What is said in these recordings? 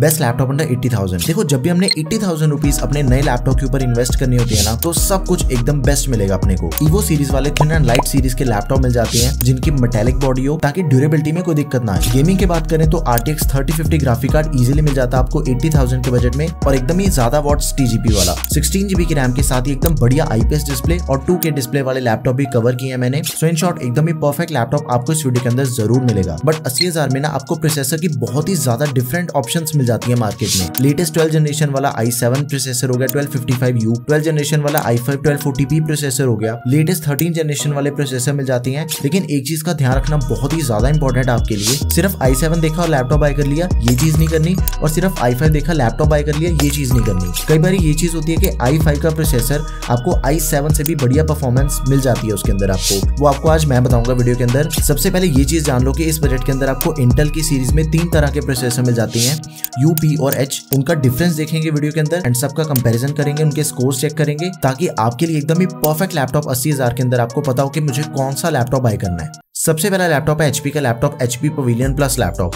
Best laptop under eighty thousand देखो, जब भी हमने एट्टी थाउज़ेंड रुपीज़ अपने नए लैपटॉप के ऊपर इन्वेस्ट करनी होती है ना तो सब कुछ एकदम बेस्ट मिलेगा अपने को। ईवो सीरीज़ वाले थिन एंड लाइट सीरीज़ के लैपटॉप मिल जाते हैं, जिनकी मेटेलिक बॉडी हो, ताकि ड्यूरेबिलिटी में कोई दिक्कत ना आए। गेमिंग की बात करें तो R T thirty fifty graphic card easily मिल जाता है आपको एट्टी थाउज़ेंड के बजट में, और एकदम ही ज़्यादा वॉट्स टीजीपी वाला। सिक्सटीन जीबी की रैम के साथ ही एकदम बढ़िया आईपीएस डिस्प्ले और टू के डिस्प्ले वाले लैपटॉप भी कवर किए हैं मैंने। सो इन शॉर्ट एकदम ही परफेक्ट लैपटॉप आपको इस वीडियो के अंदर ज़रूर मिलेगा। बट अस्सी हज़ार में ना आपको प्रोसेसर की बहुत ही ज़्यादा डिफरेंट ऑप्शन मिल जाती है मार्केट में। लेटेस्ट ट्वेल्व जनरेशन वाला आई सेवन प्रोसेसर हो गया twelve fifty five U twelve generation वाला I five twelve forty P processor हो गया। लेटेस्ट थर्टीन जनरेशन वाले प्रोसेसर मिल जाती हैं। लेकिन एक चीज़ का ध्यान रखना बहुत ही ज़्यादा इंपॉर्टेंट आपके लिए। सिर्फ़ आई सेवन देखा और लैपटॉप बाय कर लिया, ये चीज़ नहीं करनी। और सिर्फ़ आई फाइव देखा लैपटॉप बाय कर लिया, ये चीज़ नहीं करनी। कई बार ये चीज़ होती है कि आई फाइव का प्रोसेसर आपको आई सेवन से भी बढ़िया परफॉर्मेंस मिल जाती है उसके अंदर आपको। वो आपको आज मैं बताऊँगा वीडियो के अंदर। सबसे पहले ये चीज़ जान लो कि इस बजट के अंदर आपको इंटेल की सीरीज़ में तीन तरह के प्रोसेसर मिल जाती हैं। यू पी और एच उनका डिफरेंस देखेंगे वीडियो के अंदर एंड सबका कंपेरिजन करेंगे, उनके स्कोर चेक करेंगे, ताकि आपके लिए एकदम ही परफेक्ट लैपटॉप अस्सी हज़ार के अंदर आपको पता हो कि मुझे कौन सा लैपटॉप बाय करना है। सबसे पहला लैपटॉप है एचपी का laptop HP Pavilion plus laptop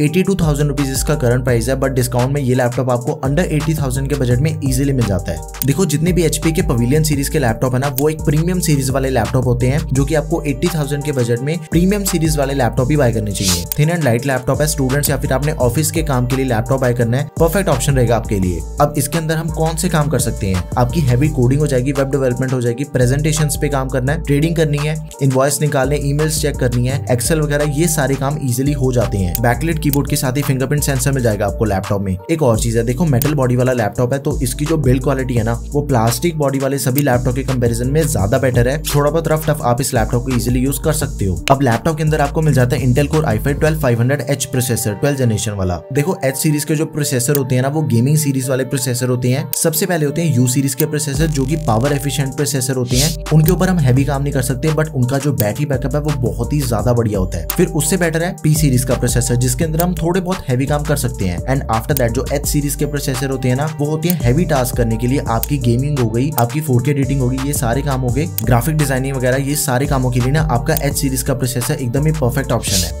eighty two thousand rupees इसका करंट प्राइस है बट डिस्काउंट में ये लैपटॉप आपको अंडर एटी थाउज़ेंड के बजट में इजीली मिल जाता है। देखो, जितने भी एचपी के पवेलियन सीरीज़ के लैपटॉप है ना, वो एक प्रीमियम सीरीज़ वाले लैपटॉप होते हैं, जो कि आपको एट्टी थाउज़ेंड के बजट में प्रीमियम सीरीज़ वाले लैपटॉप ही बाय करने चाहिए। थिन एंड लाइट लैपटॉप है स्टूडेंट्स या फिर आपने ऑफ़िस के काम के लिए लैपटॉप बाय करना है परफेक्ट ऑप्शन रहेगा आपके लिए। अब इसके अंदर हम कौन से काम कर सकते हैं? आपकी हैवी कोडिंग हो जाएगी वेब डेवलपमेंट हो जाएगी प्रेजेंटेशन पे काम करना है ट्रेडिंग करनी है इन्वॉइस निकालने ईमेल्स चेक करनी है एक्सेल वगैरह ये सारे काम इजिली हो जाते हैं। बैकलेट कीबोर्ड के साथ ही फिंगरप्रिंट सेंसर मिल जाएगा आपको लैपटॉप में। एक और चीज़ है, देखो मेटल बॉडी वाला लैपटॉप है तो इसकी जो बिल्ड क्वालिटी है ना, वो प्लास्टिक बॉडी वाले सभी लैपटॉप के कंपेरिजन में ज़्यादा बेटर है। थोड़ा बहुत रफ टफ आप इस लैपटॉप को इजिली यूज़ कर सकते हो। अब लैपटॉप के अंदर आपको मिल जाता है Intel core I five twelve five hundred H processor twelve generation वाला। देखो एच सीरीज़ के जो प्रोसेसर होते हैं ना, वो गेमिंग सीरीज़ वाले प्रोसेसर होते हैं। सबसे पहले होते हैं यू सीरीज़ के प्रोसेसर जो की पावर एफिशिएंट प्रोसेसर होते हैं। उनके ऊपर हम हैवी काम नहीं कर सकते बट उनका जो बैटरी बैकअप है, वो बहुत ही ज़्यादा बढ़िया होता है। फिर उससे बेटर है पी सीरीज़ का प्रोसेसर जिसके अंदर हम थोड़े बहुत हैवी काम कर सकते हैं। एंड आफ्टर दैट जो एच सीरीज़ के प्रोसेसर होते हैं ना, वो होते हैं हैवी टास्क करने के लिए आपकी गेमिंग हो गई, आपकी फोर एडिटिंग होगी ये सारे काम हो गए। ग्राफिक डिज़ाइनिंग वगैरह, ये सारे कामों के लिए ना, आपका एच सीरीज़ का प्रोसेसर एकदम ही परफेक्ट ऑप्शन है।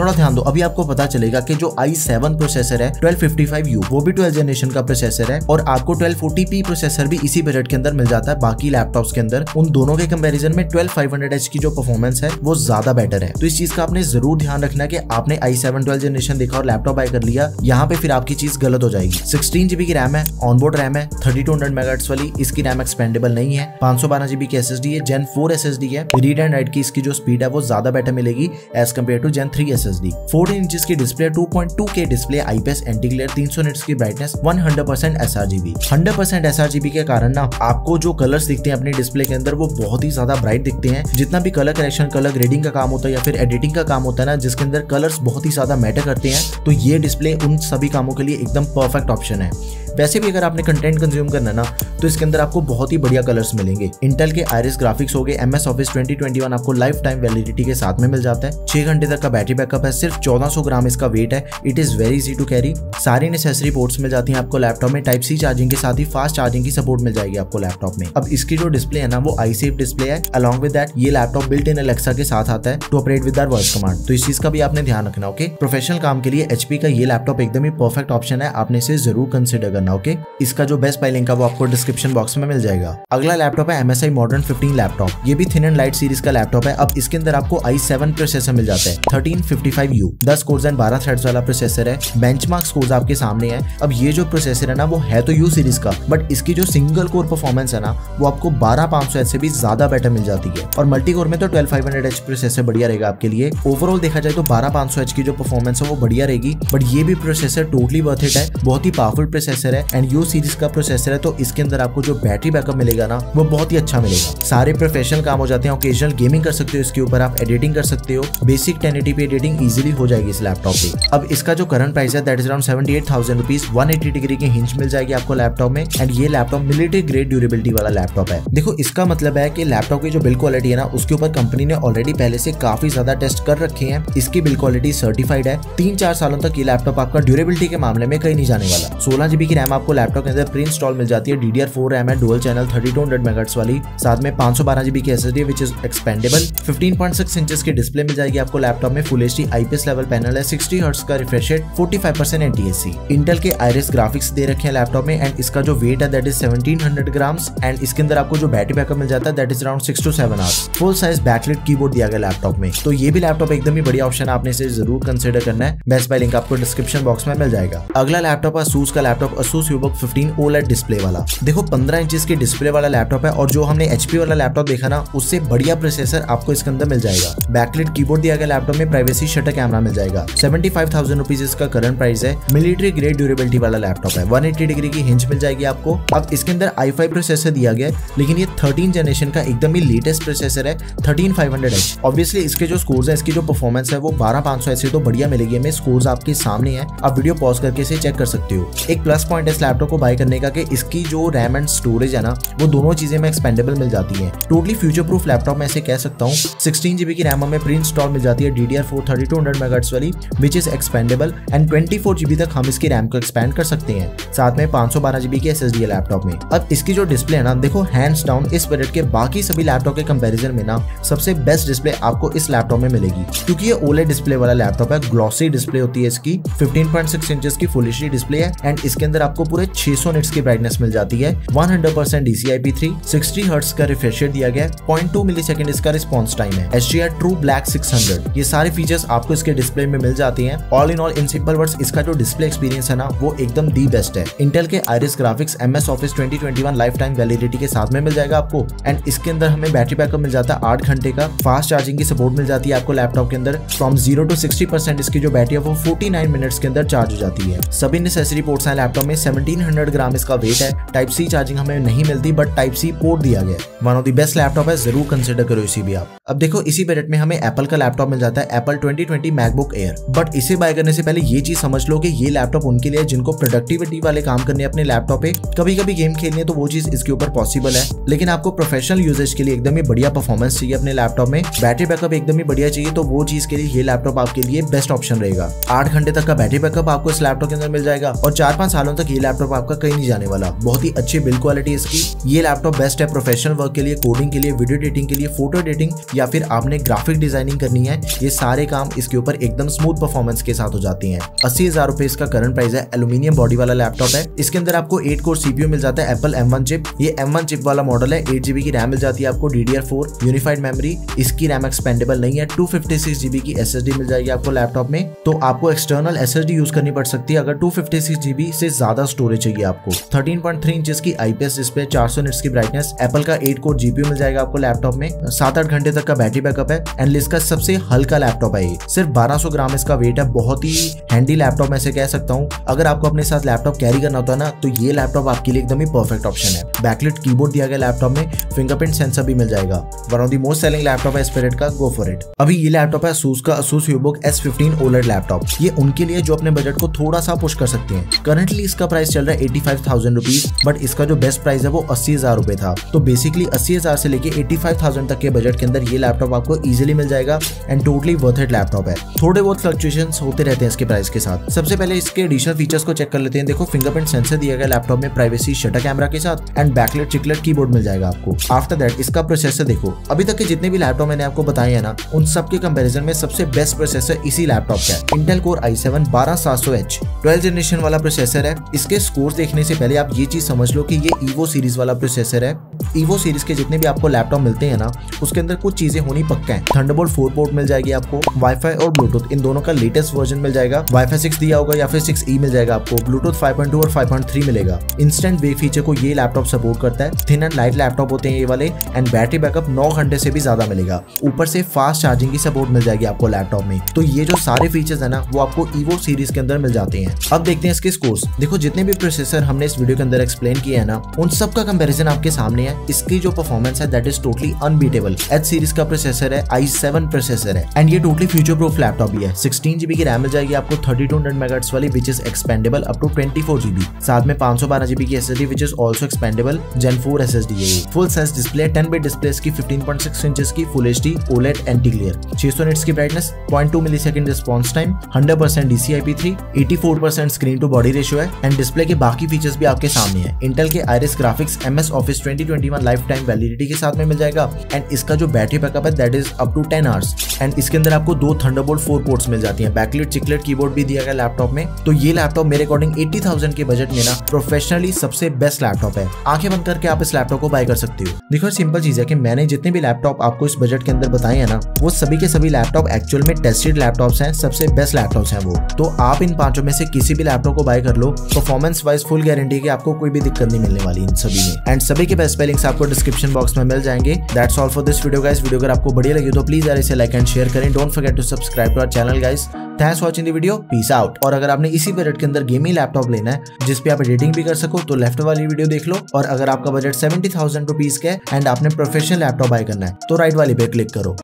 थोड़ा ध्यान दो, अभी आपको पता चलेगा कि जो आई सेवन प्रोसेसर है 1255U वो भी ट्वेल्व जनरेशन का प्रोसेसर है और आपको 1240p प्रोसेसर भी इसी बजट के अंदर मिल जाता है, बाकी लैपटॉप्स के अंदर। उन दोनों के कंपैरिजन में 12500H की जो परफॉर्मेंस है, वो ज़्यादा बेटर है। तो इस चीज़ का आपने ज़रूर ध्यान रखना कि आपने आई सेवन ट्वेल्व जनरेशन देखा और लैपटॉप बाय कर लिया, यहाँ पे फिर आपकी चीज़ गलत हो जाएगी। सिक्सटीन जीबी की रैम है ऑनबोर्ड रैम है थर्टी टू हंड्रेड मेगाट्स वाली, इसकी रैम एक्सपेंडेबल नहीं है पाँच सौ बारह जीबी की एस है gen four S S D है रीड एंड राइट की इसकी जो स्पीड है, वो ज़्यादा बेटर मिलेगी as compared to gen three S D fourteen inch की डिस्प्ले 2.2 के display IPS anti glare 300 nits की brightness 100 percent S R GB hundred percent S R GB के कारण ना, आपको जो कलर्स दिखते हैं अपनी डिस्प्ले के अंदर, वो बहुत ही ज़्यादा ब्राइट दिखते हैं। जितना भी कलर करेक्शन कलर ग्रेडिंग का काम होता है या फिर एडिटिंग का काम होता है ना, जिसके अंदर कलर्स बहुत ही ज़्यादा मैटर करते हैं तो ये डिस्प्ले उन सभी कामों के लिए एकदम परफेक्ट ऑप्शन है। वैसे भी अगर आपने कंटेंट कंज्यूम करना ना तो इसके अंदर आपको बहुत ही बढ़िया कलर्स मिलेंगे। इंटेल के आयरिस ग्राफिक्स हो गए एम एस ऑफ़िस ट्वेंटी आपको लाइफ टाइम वैलिडिटी के साथ में मिल जाता है। छह घंटे तक का बैटरी बैकअप है, सिर्फ़ चौदह ग्राम इसका वेट है। It is very easy to carry सारी नेसेसरी पोर्ट्स मिल जाती है आपको लैपटॉप में। टाइप सी चार्जिंग के साथ ही फास्ट चार्जिंग की सपोर्ट मिल जाएगी आपको लैपटॉप में। अब इसकी जो डिस्प्ले है ना, वो आई सेफ़ डिस्प्ले है। अलॉन्ग विद ये लैपटॉप बिल्ट इन एलेक्सा के साथ आता है to operate with voice command तो इस चीज़ का भी आपने ध्यान रखना ओके प्रोफेशनल काम के लिए एचपी का ये लैपटॉप एकदम ही परफेक्ट ऑप्शन है। आपने इसे ज़रूर कंसिडर करना ओके इसका जो बेस्ट बाई लिंक है वो आपको डिस्क्रिप्शन बॉक्स में मिल जाएगा। अगला लैपटॉप है एमएसआई मॉडर्न 15 लैपटॉप ये भी थिन एंड लाइट सीरीज़ का लैपटॉप है। अब इसके अंदर आपको आई सेवन प्रोसेसर मिल जाता है। थर्टीन फिफ्टी दस कोर्स एंड बारह थ्रेड्स वाला प्रोसेसर है। बेंचमार्क स्कोर्स आपके सामने है। अब ये जो प्रोसेसर है ना, वो है तो यू सीरीज़ का बट इसकी जो सिंगल कोर परफॉर्मेंस है ना, वो आपको बारह पाँच सौ से भी ज़्यादा बेटर मिल जाती है। और मल्टी कोर में तो twelve five hundred H processor बढ़िया रहेगा आपके लिए। ओवरऑल देखा जाए तो बारह पाँच सौ एच की जो परफॉर्मेंस है, वो बढ़िया रहेगी। बट ये भी प्रोसेसर टोटली वर्थ इट है। बहुत ही पावरफुल प्रोसेसर है। एंड यू सीरीज़ का प्रोसेसर है तो इसके अंदर आपको जो बैटरी बैकअप मिलेगा ना, वो बहुत ही अच्छा मिलेगा। सारे प्रोफेशनल काम हो जाते हैं। ओकेजनल गेमिंग कर सकते हो, इसके ऊपर आप एडिटिंग कर सकते हो। बेसिक टेन एडिटिंग इजिली हो जाएगी इस लैपटॉप पे अब इसका जो करंट प्राइस है that is around seventy eight thousand rupees one eighty degree की हिंच मिल जाएगी आपको लैपटॉप में एंड ये लैपटॉप मिलिट्री ग्रेड ड्यूरेबिलिटी वाला लैपटॉप है। देखो, इसका मतलब है कि लैपटॉप की जो बिल क्वालिटी है ना, उसके ऊपर कंपनी ने ऑलरेडी पहले से काफ़ी ज़्यादा टेस्ट कर रखे हैं। इसकी बिल क्वालिटी सर्टिफाइड है। तीन चार सालों तक ये लैपटॉप आपका ड्यूरेबिलिटी के मामले में कहीं नहीं जाने वाला। सोलह जीबी की रैम आपको लैपटॉप के अंदर प्री इंस्टॉल मिल जाती है। D D R four RAM है dual channel thirty two hundred मेगाट्स वाली। साथ में पाँच सौ बारह जीबी की S S D which is expandable fifteen point six inches की डिस्प्ले मिल जाएगी आपको लैपटॉप में full H D IPS level panel है सिक्सटी हर्ट्स का refresh rate forty five percent N T S C Intel के Iris graphics दे रखे हैं लैपटॉप में एंड इसका जो वेट है that is seventeen hundred grams and इसके अंदर आपको जो बैटरी बैकअप मिल जाता है that is around six to seven hours full size backlit keyboard दिया गया लैपटॉप में. तो ये भी लैपटॉप एकदम ही बढ़िया ऑप्शन है, आपने इसे ज़रूर कंसिडर करना है. बेस्ट बाय लिंक आपको डिस्क्रिप्शन बॉक्स में मिल जाएगा. अगला लैपटॉप असूस का laptop Asus Vivobook 15 OLED display वाला. देखो 15 इंचेस की डिस्प्ले वाला लैपटॉप है और जो हमने एचपी वाला लैपटॉप देखा ना, उससे बढ़िया प्रोसेसर आपको इसके अंदर मिल जाएगा. बैकलेट कीबोर्ड दिया गया लैपटॉप में प्राइवेसी शटर कैमरा मिल जाएगा। सेवेंटी फाइव थाउज़ेंड रुपीज़ इसका करंट प्राइस है। मिलिट्री ग्रेड ड्यूरेबिलिटी वाला लैपटॉप है। वन एट्टी डिग्री की हिंज मिल जाएगी आपको। अब इसके अंदर आई फाइव प्रोसेसर दिया गया लेकिन ये थर्टीन जनरेशन का एकदम ही लेटेस्ट प्रोसेसर है thirteen five hundred H obviously इसके जो स्कोर्स है, इसकी जो परफॉर्मेंस है, वो बारह पाँच सौ ऐसे तो बढ़िया मिलेगी। हमें स्कोर्स आपके सामने है। आप वीडियो पॉज करके इसे चेक कर सकते हो। एक प्लस पॉइंट है इस लैपटॉप को बाय करने का कि इसकी जो रैम एंड स्टोरेज है ना, वो दोनों चीज़ें में एक्सपेंडेबल मिल जाती है। टोटली फ्यूचर प्रूफ लैपटॉप में ऐसे कह सकता हूँ। सिक्सटीन जीबी की रैम हमें प्री इंस्टॉल मिल जाती है। D D R four thirty two hundred मेगाट्स वाली which is expandable and twenty four GB तक हम इसकी रैम को एक्सपेंड कर सकते हैं, साथ में पाँच सौ बारह जीबी की एस एस डी लैपटॉप में। अब इसकी जो डिस्प्ले है ना, देखो हैंड्स डाउन इस बजट के बाकी सभी लैपटॉप के कंपैरिजन में ना, सबसे बेस्ट डिस्प्ले आपको इस लैपटॉप में मिलेगी, क्योंकि ये ओले डिस्प्ले वाला लैपटॉप है ग्लॉसी डिस्प्ले होती है इसकी 15.6 इंचेस की फुल एच डिस्प्ले है एंड इसके अंदर आपको पूरे 600 निट्स की ब्राइटनेस मिल जाती है 100 परसेंट DCI-P3 60 हर्ट्ज का रिफ्रेश दिया गया है 0.2 मिलीसेकंड इसका रिस्पॉन्स टाइम है एच ट्रू ब्लैक 600 ये सारे फीचर्स आपको इसके डिस्प्ले में मिल जाती है। All in all in simple words इसका जो डिस्प्ले एक्सपीरियंस है ना, वो एकदम दी बेस्ट है। इंटेल के Iris graphics M S office twenty life time validity के साथ में मिल जाएगा आपको। एंड इसके अंदर हमें बैटरी बैकअप मिल जाता है आठ घंटे का। फास्ट चार्जिंग की सपोर्ट मिल जाती है आपको लैपटॉप के अंदर। From zero to sixty percent इसकी जो बैटरी है, वो फोर्टी नाइन मिनट्स के अंदर चार्ज हो जाती है। सभी नेसेसरी पोर्ट्स हैं लैपटॉप में। सेवनटीन हंड्रेड ग्राम इसका वेट है। टाइप सी चार्जिंग हमें नहीं मिलती बट टाइप सी पोर्ट दिया गया one of the best laptop है, ज़रूर कंसिडर करो इसी भी आप। अब देखो, इसी बजट में हमें एप्पल का लैपटॉप मिल जाता है। एप्पल 2020 मैकबुक एयर बट इसे बाय करने से पहले ये चीज़ समझ लो कि ये लैपटॉप उनके लिए जिनको प्रोडक्टिविटी वाले काम करने अपने लैपटॉप पे। कभी कभी गेम खेलनी तो वो चीज़ इसके ऊपर पॉसिबल है। लेकिन आपको प्रोफेशनल यूजेज के लिए एकदम ही बढ़िया परफॉर्मेंस चाहिए अपने लैपटॉप में। बैटरी बैकअप एकदम ही बढ़िया चाहिए तो वो चीज़ के लिए ये लैपटॉप आपके लिए बेस्ट ऑप्शन रहेगा। आठ घंटे तक का बैटरी बैकअप आपको इस लैपटॉप के अंदर मिल जाएगा और चार पाँच सालों तक ये लैपटॉप आपका कहीं नहीं जाने वाला। बहुत ही अच्छी बिल्ड क्वालिटी इसकी। ये लैपटॉप बेस्ट है प्रोफेशनल वर्क के लिए कोडिंग के लिए वीडियो एडिटिंग के लिए फ़ोटो एडिटिंग या फिर आपने ग्राफिक डिज़ाइनिंग करनी है। ये सारे काम इसके ऊपर एकदम स्मूथ परफॉर्मेंस के साथ हो जाती है। अस्सी हज़ार रुपए इसका करंट प्राइस है एल्यूमिनियम बॉडी वाला लैपटॉप है। इसके अंदर आपको एट कोर सीपीयू मिल जाता है एप्पल एम चिप ये एम चिप वाला मॉडल है एट की रैम मिल जाती है आपको डी यूनिफाइड मेमोरी इसकी रैम एक्सपेंडेबल नहीं है टू जीबी की एस मिल जाएगी आपको लैपटॉप में। तो आपको एक्सटर्नल SSD यूज़ करनी पड़ सकती है, अगर टू जीबी से ज़्यादा स्टोरेज चाहिए आपको। थर्टीन पॉइंट थ्री की आईपीएस डिस्प्ले चार सौ की ब्राइटनेस एप्पल का एट कोर जीपीयू मिल जाएगा आपको लैपटॉप में। सात आठ घंटे तक का बैटरी बैकअप है। एंड इसका सबसे हल्का लैपटॉप है ये सिर्फ़ 1200 ग्राम इसका वेट है। बहुत ही हैंडी लैपटॉप मैं से कह सकता हूँ। अगर आपको अपने साथ लैपटॉप कैरी करना होता है ना तो ये लैपटॉप आपके लिए एकदम ही परफेक्ट ऑप्शन है। बैकलेट कीबोर्ड दिया गया लैपटॉप में फिंगरप्रिंट सेंसर भी मिल जाएगा। One of the most selling laptop है स्पिरिट का गो फॉर इट अभी ये लैपटॉप है असूस का Asus Vivobook S fifteen OLED laptop ये उनके लिए जो अपने बजट को थोड़ा सा पुश कर सकते हैं। करंटली इसका प्राइस चल रहा है eighty five thousand rupees but इसका जो बेस्ट प्राइस है वो अस्सी हज़ार रुपए था। तो बेसिकली अस्सी हज़ार से लेके एटी फाइव थाउज़ेंड तक के बजट के अंदर ये लैपटॉप आपको इजिली मिल जाएगा and totally worth it laptop है। थोड़े बहुत फ्लक्चुएशन होते रहते हैं इसके प्राइस के साथ। सबसे पहले इसके एडिशनल फीचर्स को चेक कर लेते हैं। देखो फिंगरप्रिंट सेंसर दिया गया लैपटॉप में प्राइवेसी शटर कैमरा के साथ एंड बैकलेट चिकलेट कीबोर्ड मिल जाएगा आपको। आफ्टर दैट इसका प्रोसेसर देखो। अभी तक के जितने भी लैपटॉप मैंने आपको बताए हैं ना, उन सब के कंपेरिजन में सबसे बेस्ट प्रोसेसर इसी लैपटॉप का है। इंटेल कोर आई सेवन बारह सात सौ एच ट्वेल्व जनरेशन वाला प्रोसेसर है। इसके स्कोर देखने से पहले आप ये चीज़ समझ लो कि ये ईवो सीरीज़ वाला प्रोसेसर है। ईवो सीरीज़ के जितने भी आपको लैपटॉप मिलते हैं ना, उसके अंदर कुछ चीज़ें होनी पक्का है। थंडरबोल्ट फोर पोर्ट मिल जाएगी आपको वाईफाई और ब्लूटूथ इन दोनों का लेटेस्ट वर्जन मिल जाएगा। वाईफाई सिक्स दिया होगा या फिर सिक्स ई मिल जाएगा आपको। ब्लूटूथ फाइव पॉइंट टू और फाइव पॉइंट थ्री मिलेगा। इंस्टेंट वे फीचर को ये लैपटॉप सपोर्ट करता है। थिन एंड लाइट लैपटॉप होते हैं ये वाले एंड बैटरी बैकअप नौ घंटे से भी ज़्यादा मिलेगा। ऊपर से फास्ट चार्जिंग की सपोर्ट मिल जाएगी आपको लैपटॉप में। तो ये जो सारे फीचर्स है ना, वो आपको ईवो सीरीज़ के अंदर मिल जाते हैं। अब देखते हैं इसके स्कोर्स देखो, जितने भी प्रोसेसर हमने इस वीडियो के अंदर एक्सप्लेन किया है ना, उन सब का कंपेरिजन आपके सामने है, इसकी जो परफॉर्मेंस है that is totally unbeatable H series का प्रोसेसर है आई सेवन प्रोसेसर है एंड ये टोटली फ्यूचर प्रूफ लैपटॉप भी है. सिक्सटीन जीबी की रैम मिल जाएगी आपको थर्टी टू हंड्रेड मेगाट्स वाली which is expandable up to twenty four GB साथ में पाँच सौ बारह जीबी की S S D which is also expandable gen four S S D है full size display ten bit display की फिफ्टीन पॉइंट सिक्स इंचेस की full H D OLED anti glare छह सौ निट्स की brightness point two millisecond response time hundred percent D C I P three eighty four percent screen to body ratio है and display के बाकी features भी आपके सामने है. इंटेल के Iris graphics M S office twenty life time validity के साथ में मिल जाएगा एंड इसका जो बैटरी बैकअप है that is up to ten hours and इसके अंदर आपको दो थंडरबोल्ट फोर पोर्ट्स मिल जाती है बैकलेट चिकलेट कीबोर्ड भी दिया गया लैपटॉप में। तो ये लैपटॉप मेरे अकॉर्डिंग एट्टी थाउज़ेंड के बजट में ना प्रोफेशनली सबसे बेस्ट लैपटॉप है। आँखें बंद करके आप इस लैपटॉप को बाय कर सकते हो। देखो सिंपल चीज़ है कि मैंने जितने भी लैपटॉप आपको इस बजट के अंदर बताए हैं ना, वो सभी के सभी लैपटॉप एक्चुअल में टेस्टेड लैपटॉप्स हैं, सबसे बेस्ट लैपटॉप्स हैं वो। तो आप इन पाँचों में से किसी भी लैपटॉप को बाय कर लो परफॉर्मेंस वाइज फुल गारंटी की आपको कोई भी दिक्कत नहीं मिलने वाली इन सभी में। एंड सभी के बेस्ट स्पेलिंग्स आपको डिस्क्रिप्शन बॉक्स में मिल जाएँगे। That's all for this video guys video अगर आपको बढ़िया लगी तो प्लीज़ यार इसे लाइक एंड शेयर करें। Don't forget to subscribe to our channel guys thanks watching the video peace out और अगर आपने इसी बजट के अंदर गेमिंग लैपटॉप लेना है जिसपे आप एडिटिंग भी कर सको तो लेफ़्ट वाली वीडियो देख लो। और अगर आपका बजट सेवेंटी थाउज़ेंड रुपीज़ का है एंड आपने प्रोफेशनल लैपटॉप बाय करना है तो राइट वाली पे क्लिक करो।